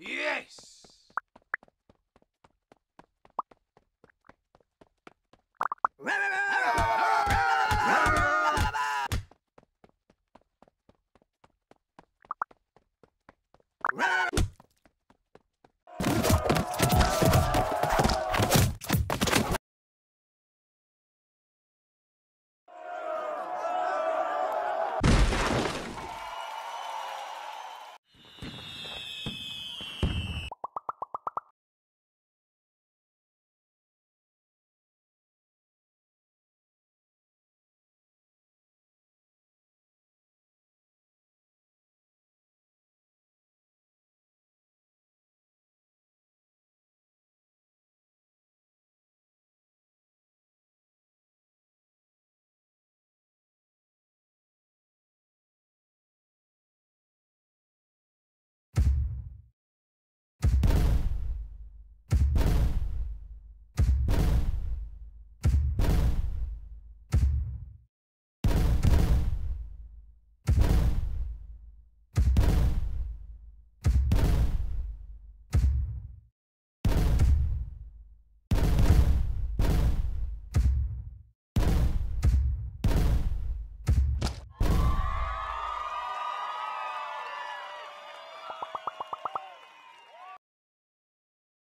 Yes!